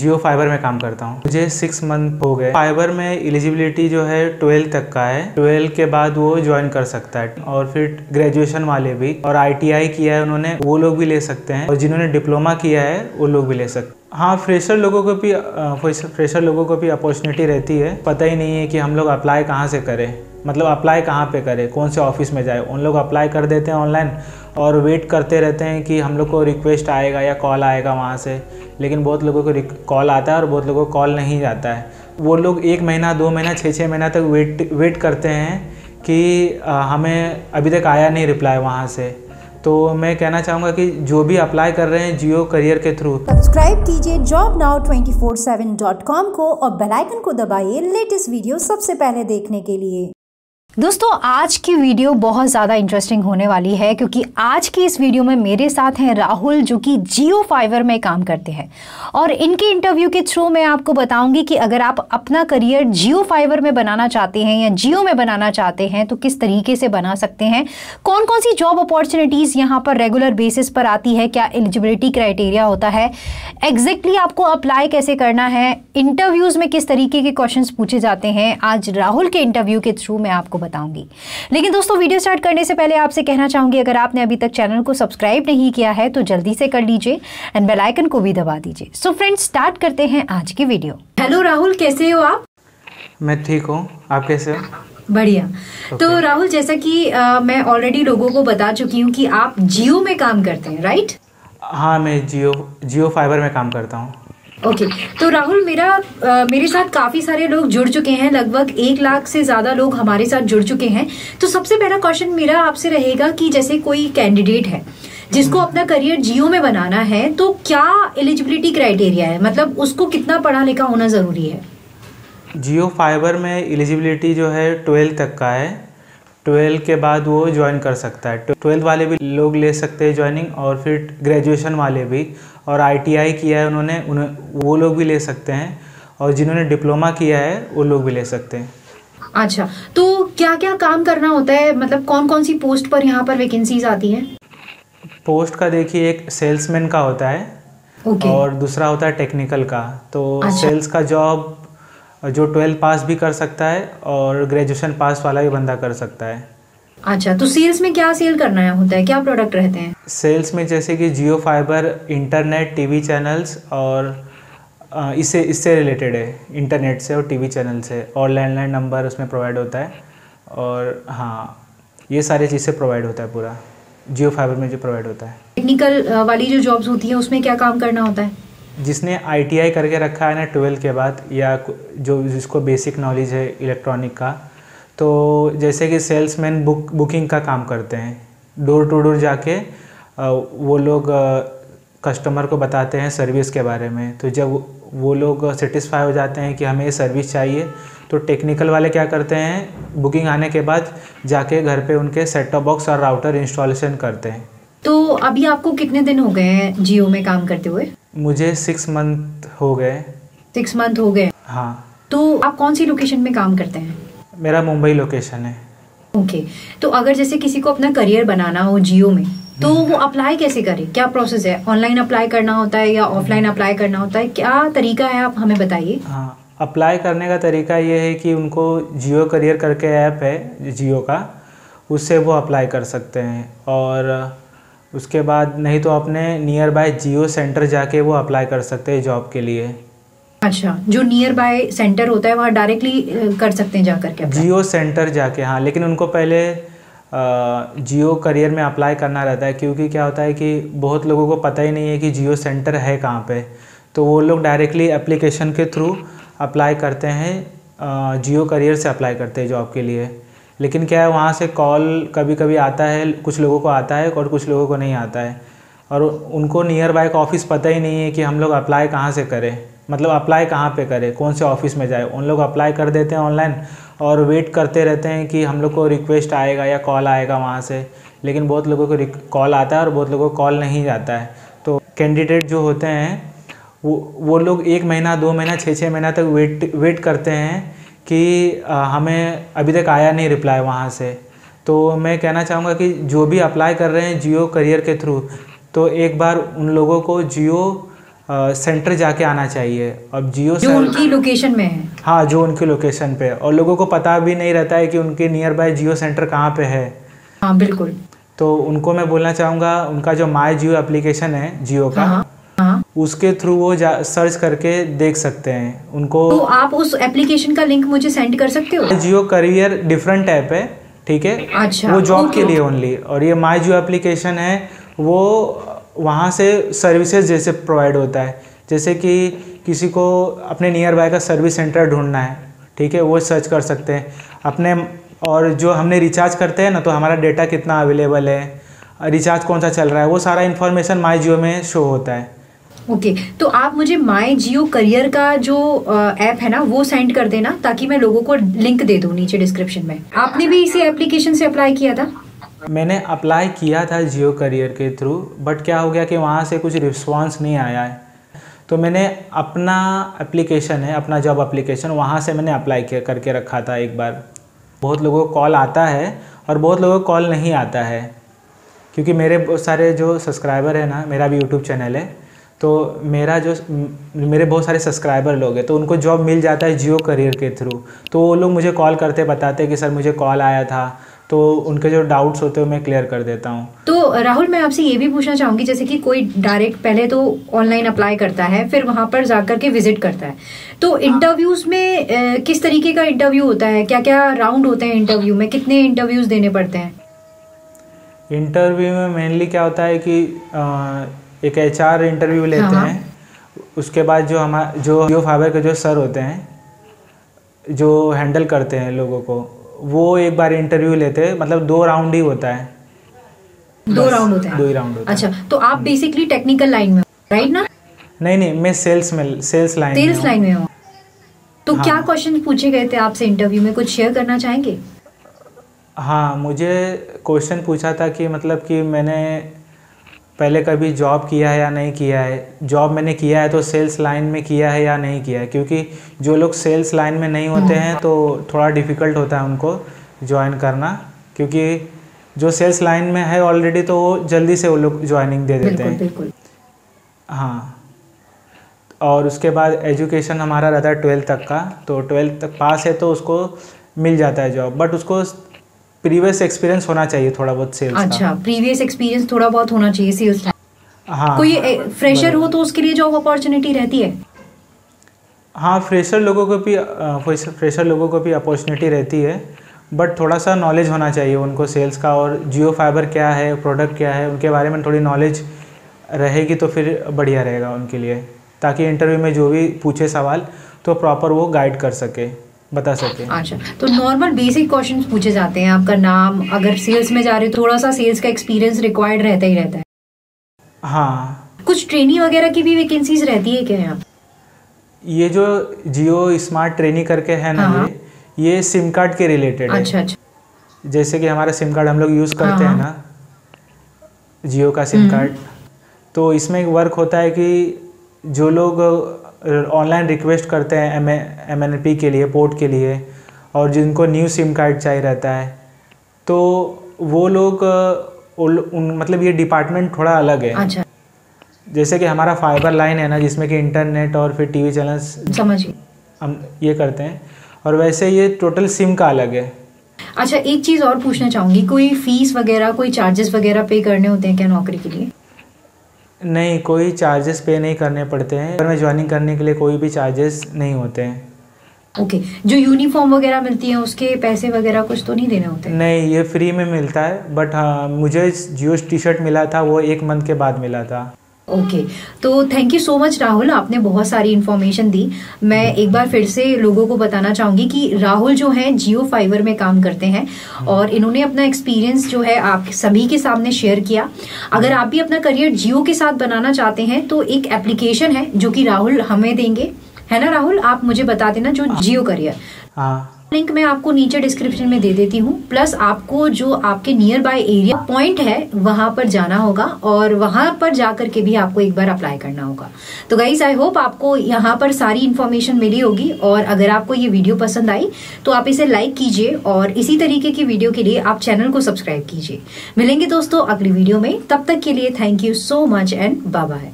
जियो fibre में काम करता हूँ। मुझे सिक्स मंथ हो गए। फाइबर में एलिजिबिलिटी जो है ट्वेल्व तक का है। ट्वेल्व के बाद वो ज्वाइन कर सकता है। और फिर ग्रेजुएशन वाले भी। और आईटीआई किया है उन्होंने, वो लोग भी ले सकते हैं। और जिन्होंने डिप्लोमा किया है, वो लोग भी ले सकते हैं। हाँ फ्रेशर लोगों को भी फ्रेशर लोगों को भी अपॉर्चुनिटी रहती है। पता ही नहीं है कि हम लोग अप्लाई कहाँ से करें। मतलब अप्लाई कहाँ पे करें? कौन से ऑफ़िस में जाए? उन लोग अप्लाई कर देते हैं ऑनलाइन और वेट करते रहते हैं कि हम लोग को रिक्वेस्ट आएगा या कॉल आएगा वहाँ से। लेकिन बहुत लोगों को कॉल आता है और बहुत लोगों को कॉल नहीं जाता है। वो लोग एक महीना, दो महीना छः छः महीना तक वेट वेट करते हैं कि हमें अभी तक आया नहीं रिप्लाई वहाँ से। तो मैं कहना चाहूँगा कि जो भी अप्लाई कर रहे हैं जियो करियर के थ्रू सब्सक्राइब कीजिए job now twenty four seven dot com को और बेलाइकन को दबाइए लेटेस्ट वीडियो सबसे पहले देखने के लिए। दोस्तों, आज की वीडियो बहुत ज़्यादा इंटरेस्टिंग होने वाली है क्योंकि आज की इस वीडियो में मेरे साथ हैं राहुल, जो कि जियो फाइवर में काम करते हैं। और इनके इंटरव्यू के थ्रू मैं आपको बताऊँगी कि अगर आप अपना करियर जियो फाइवर में बनाना चाहते हैं या जियो में बनाना चाहते हैं तो किस तरीके से बना सकते हैं? कौन कौन सी जॉब अपॉर्चुनिटीज़ यहाँ पर रेगुलर बेसिस पर आती है? क्या एलिजिबिलिटी क्राइटेरिया होता है? एग्जैक्टली exactly आपको अप्लाई कैसे करना है? इंटरव्यूज़ में किस तरीके के क्वेश्चन पूछे जाते हैं? आज राहुल के इंटरव्यू के थ्रू मैं आपको बताऊँगी। लेकिन दोस्तों वीडियो स्टार्ट करने से पहले आपसे कहना चाहूँगी अगर आपने अभी तक चैनल को सब्सक्राइब नहीं किया है तो जल्दी से कर लीजिए एंड बेल आइकन को भी दबा दीजिए। सो फ्रेंड्स स्टार्ट करते हैं आज की वीडियो हेलो राहुल कैसे हो आप? मैं ठीक हूँ। आप कैसे हो? बढ़िया। तो राहुल जैसा कि आ, मैं ऑलरेडी लोगों को बता चुकी हूँ कि आप जियो में काम करते हैं राइट हाँ मैं जियो जियो फाइबर में काम करता हूँ। Okay okay. तो राहुल मेरा आ, मेरे साथ काफ़ी सारे लोग जुड़ चुके हैं। लगभग एक लाख से ज़्यादा लोग हमारे साथ जुड़ चुके हैं। तो सबसे पहला क्वेश्चन मेरा आपसे रहेगा कि जैसे कोई कैंडिडेट है जिसको हम्म। अपना करियर जियो में बनाना है तो क्या एलिजिबिलिटी क्राइटेरिया है? मतलब उसको कितना पढ़ा लिखा होना ज़रूरी है? जियो फाइबर में एलिजिबिलिटी जो है ट्वेल्थ तक का है। ट्वेल्व के बाद वो ज्वाइन कर सकता है। ट्वेल्थ वाले भी लोग ले सकते हैं ज्वाइनिंग और फिर ग्रेजुएशन वाले भी। और आईटीआई किया है उन्होंने उन्हें वो लोग भी ले सकते हैं। और जिन्होंने डिप्लोमा किया है वो लोग भी ले सकते हैं। अच्छा तो क्या क्या काम करना होता है? मतलब कौन कौन सी पोस्ट पर यहाँ पर वैकेंसीज आती हैं? पोस्ट का देखिए एक सेल्समैन का होता है। Okay. और दूसरा होता है टेक्निकल का। तो अच्छा। सेल्स का जॉब जो ट्वेल्थ पास भी कर सकता है और ग्रेजुएशन पास वाला भी बंदा कर सकता है। अच्छा तो सेल्स में क्या सेल करना है होता है? क्या प्रोडक्ट रहते हैं? सेल्स में जैसे कि Jio fiber internet TV channels और इससे इससे रिलेटेड है इंटरनेट से और टीवी चैनल से। और लैंडलाइन नंबर उसमें प्रोवाइड होता है। और हाँ ये सारी चीज़ें प्रोवाइड होता है पूरा। जियो फाइबर में जो प्रोवाइड होता है। टेक्निकल वाली जो जॉब्स होती है उसमें क्या काम करना होता है? जिसने आईटीआई करके रखा है ना ट्वेल्थ के बाद, या जो जिसको बेसिक नॉलेज है इलेक्ट्रॉनिक का तो जैसे कि सेल्समैन बुक बुकिंग का काम करते हैं। डोर टू डोर जाके वो लोग कस्टमर को बताते हैं सर्विस के बारे में। तो जब वो लोग सेटिस्फाई हो जाते हैं कि हमें ये सर्विस चाहिए तो टेक्निकल वाले क्या करते हैं? बुकिंग आने के बाद जाके घर पे उनके सेट टॉप बॉक्स और राउटर इंस्टॉलेशन करते हैं। तो अभी आपको कितने दिन हो गए हैं जियो में काम करते हुए? मुझे सिक्स मंथ हो गए। सिक्स मंथ हो गए। हाँ। तो आप कौन सी लोकेशन में काम करते हैं? मेरा मुंबई लोकेशन है। Okay okay. तो अगर जैसे किसी को अपना करियर बनाना हो जियो में तो वो अप्लाई कैसे करे? क्या प्रोसेस है? ऑनलाइन अप्लाई करना होता है या ऑफलाइन अप्लाई करना होता है? क्या तरीका है आप हमें बताइए? हाँ। अप्लाई करने का तरीका ये है कि उनको जियो करियर करके ऐप है जियो का उससे वो अप्लाई कर सकते हैं। और उसके बाद नहीं तो अपने नियर बाय जियो सेंटर जाके वो अप्लाई कर सकते हैं जॉब के लिए। अच्छा जो नियर बाय सेंटर होता है वहाँ डायरेक्टली कर सकते हैं जाकर के जियो सेंटर जाके हाँ लेकिन उनको पहले जियो करियर में अप्लाई करना रहता है क्योंकि क्या होता है कि बहुत लोगों को पता ही नहीं है कि जियो सेंटर है कहाँ पे। तो वो लोग डायरेक्टली एप्लीकेशन के थ्रू अप्लाई करते हैं जियो करियर से अप्लाई करते हैं जॉब के लिए। लेकिन क्या है, वहाँ से कॉल कभी कभी आता है, कुछ लोगों को आता है और कुछ लोगों को नहीं आता है। और उनको नियर बाय का ऑफ़िस पता ही नहीं है कि हम लोग अप्लाई कहाँ से करें। मतलब अप्लाई कहाँ पे करें, कौन से ऑफ़िस में जाए। उन लोग अप्लाई कर देते हैं ऑनलाइन और वेट करते रहते हैं कि हम लोग को रिक्वेस्ट आएगा या कॉल आएगा वहाँ से। लेकिन बहुत लोगों को कॉल आता है और बहुत लोगों को कॉल नहीं जाता है। तो कैंडिडेट जो होते हैं, वो वो लोग एक महीना, दो महीना छः छः महीना तक वेट वेट करते हैं कि हमें अभी तक आया नहीं रिप्लाई वहाँ से। तो मैं कहना चाहूँगा कि जो भी अप्लाई कर रहे हैं जियो करियर के थ्रू तो एक बार उन लोगों को जियो सेंटर जाके आना चाहिए। अब जियो जो उनकी लोकेशन में है। हाँ जो उनकी लोकेशन पे और लोगों को पता भी नहीं रहता है कि उनके नियर बाय जियो सेंटर कहाँ पे है। हाँ बिल्कुल। तो उनको मैं बोलना चाहूँगा उनका जो माई जियो एप्लीकेशन है जियो का हाँ हाँ। उसके थ्रू वो सर्च करके देख सकते हैं। उनको तो आप उस एप्लीकेशन का लिंक मुझे सेंड कर सकते हो? जियो करियर डिफरेंट ऐप है ठीक है? अच्छा, वो जॉब के लिए ओनली और ये माई जियो एप्लीकेशन है वो वहाँ से सर्विसेज़ जैसे प्रोवाइड होता है। जैसे कि किसी को अपने नियर बाय का सर्विस सेंटर ढूंढना है ठीक है? वो सर्च कर सकते हैं। अपने और जो हमने रिचार्ज करते हैं ना तो हमारा डेटा कितना अवेलेबल है रिचार्ज कौन सा चल रहा है वो सारा इन्फॉर्मेशन माई जियो में शो होता है। ओके okay, तो आप मुझे माई जियो करियर का जो ऐप है ना वो सेंड कर देना ताकि मैं लोगों को लिंक दे दूँ नीचे डिस्क्रिप्शन में। आपने भी इसी एप्लीकेशन से अप्लाई किया था? मैंने अप्लाई किया था जियो करियर के थ्रू बट क्या हो गया कि वहाँ से कुछ रिस्पॉन्स नहीं आया है। तो मैंने अपना एप्लीकेशन है अपना जॉब एप्लीकेशन वहाँ से मैंने अप्लाई किया करके रखा था एक बार। बहुत लोगों को कॉल आता है और बहुत लोगों को कॉल नहीं आता है। क्योंकि मेरे सारे जो सब्सक्राइबर है ना मेरा भी यूट्यूब चैनल है तो मेरा जो मेरे बहुत सारे सब्सक्राइबर लोग हैं तो उनको जॉब मिल जाता है जियो करियर के थ्रू तो वो लोग मुझे कॉल करते बताते कि सर मुझे कॉल आया था। तो उनके जो डाउट्स होते हैं मैं क्लियर कर देता हूँ। तो राहुल मैं आपसे ये भी पूछना चाहूँगी जैसे कि कोई डायरेक्ट पहले तो ऑनलाइन अप्लाई करता है फिर वहाँ पर जाकर के विज़िट करता है। तो इंटरव्यूज़ में किस तरीके का इंटरव्यू होता है? क्या क्या राउंड होते हैं इंटरव्यू में? कितने इंटरव्यूज़ देने पड़ते हैं? इंटरव्यू में मेनली क्या होता है कि एक एच इंटरव्यू लेते हाँ, हाँ। हैं। उसके बाद जो हमारे जो जियो फाइबर के जो सर होते हैं जो हैंडल करते हैं लोगों को वो एक बार इंटरव्यू लेते हैं। मतलब दो राउंड ही होता है। दो राउंड होते हैं। दो ही राउंड होता अच्छा तो आप बेसिकली टेक्निकल लाइन में राइट ना? नहीं नहीं मैं सेल्स में सेल्स लाइन सेल्स लाइन में हो। तो हाँ। क्या क्वेश्चन पूछे गए थे आपसे इंटरव्यू में? कुछ शेयर करना चाहेंगे? हाँ मुझे क्वेश्चन पूछा था कि मतलब कि मैंने पहले कभी जॉब किया है या नहीं किया है? जॉब मैंने किया है तो सेल्स लाइन में किया है या नहीं किया है? क्योंकि जो लोग सेल्स लाइन में नहीं होते हैं तो थोड़ा डिफ़िकल्ट होता है उनको ज्वाइन करना। क्योंकि जो सेल्स लाइन में है ऑलरेडी तो वो जल्दी से वो लोग ज्वाइनिंग दे देते हैं। बिल्कुल। हाँ। और उसके बाद एजुकेशन हमारा रहता है ट्वेल्थ तक का। तो ट्वेल्थ तक पास है तो उसको मिल जाता है जॉब बट उसको प्रीवियस एक्सपीरियंस होना चाहिए थोड़ा बहुत सेल्स अच्छा प्रीवियस एक्सपीरियंस थोड़ा बहुत होना चाहिए सेल्स का हाँ। कोई फ्रेशर हो तो उसके लिए जॉब अपॉर्चुनिटी रहती है? हाँ फ्रेशर लोगों को भी फ्रेशर लोगों को भी अपॉर्चुनिटी रहती है बट थोड़ा सा नॉलेज होना चाहिए उनको सेल्स का और जियो फाइबर क्या है प्रोडक्ट क्या है उनके बारे में थोड़ी नॉलेज रहेगी तो फिर बढ़िया रहेगा उनके लिए ताकि इंटरव्यू में जो भी पूछे सवाल तो प्रॉपर वो गाइड कर सके। बता सके अच्छा तो नॉर्मल बेसिक क्वेश्चन पूछे जाते हैं आपका नाम अगर सेल्स में जा रहे हो थोड़ा सा सेल्स का एक्सपीरियंस रिक्वायर्ड रहता ही रहता है। हाँ। कुछ ट्रेनिंग वगैरह की भी वैकेंसीज रहती है क्या यहाँ ये जो जियो स्मार्ट ट्रेनिंग करके है ना हाँ, ये ये सिम कार्ड के रिलेटेड है। अच्छा अच्छा। जैसे कि हमारा सिम कार्ड हम लोग यूज़ करते हाँ, हैं। ना जियो का सिम हम्म। कार्ड तो इसमें वर्क होता है कि जो लोग ऑनलाइन रिक्वेस्ट करते हैं एम एम एन पी के लिए पोर्ट के लिए और जिनको न्यू सिम कार्ड चाहिए रहता है तो वो लोग उन मतलब ये डिपार्टमेंट थोड़ा अलग है। अच्छा। जैसे कि हमारा फाइबर लाइन है ना जिसमें कि इंटरनेट और फिर टीवी चैनल्स समझ गई। हम ये करते हैं और वैसे ये टोटल सिम का अलग है। अच्छा एक चीज़ और पूछना चाहूँगी कोई फ़ीस वगैरह कोई चार्जेस वगैरह पे करने होते हैं क्या नौकरी के लिए? नहीं कोई चार्जेस पे नहीं करने पड़ते हैं। पर में ज्वाइनिंग करने के लिए कोई भी चार्जेस नहीं होते हैं। ओके जो यूनिफॉर्म वगैरह मिलती है उसके पैसे वगैरह कुछ तो नहीं देने होते? नहीं ये फ्री में मिलता है बट हाँ मुझे जियो टी शर्ट मिला था वो एक मंथ के बाद मिला था। ओके तो thank you so much Rahul आपने बहुत सारी इन्फॉर्मेशन दी. मैं एक बार फिर से लोगों को बताना चाहूँगी कि राहुल जो है जियो फाइबर में काम करते हैं और इन्होंने अपना एक्सपीरियंस जो है आप सभी के सामने शेयर किया. अगर आप भी अपना करियर जियो के साथ बनाना चाहते हैं तो एक एप्लीकेशन है जो कि राहुल हमें देंगे. है ना राहुल आप मुझे बता देना जो जियो करियर लिंक मैं आपको नीचे डिस्क्रिप्शन में दे देती हूँ। प्लस आपको जो आपके नियर बाय एरिया पॉइंट है, वहाँ पर जाना होगा और वहाँ पर जाकर के भी आपको एक बार अप्लाई करना होगा। तो गाइज़ आई होप आपको यहाँ पर सारी इन्फॉर्मेशन मिली होगी और अगर आपको ये वीडियो पसंद आई तो आप इसे लाइक कीजिए और इसी तरीके की वीडियो के लिए आप चैनल को सब्सक्राइब कीजिए। मिलेंगे दोस्तों अगली वीडियो में। तब तक के लिए thank you so much and bye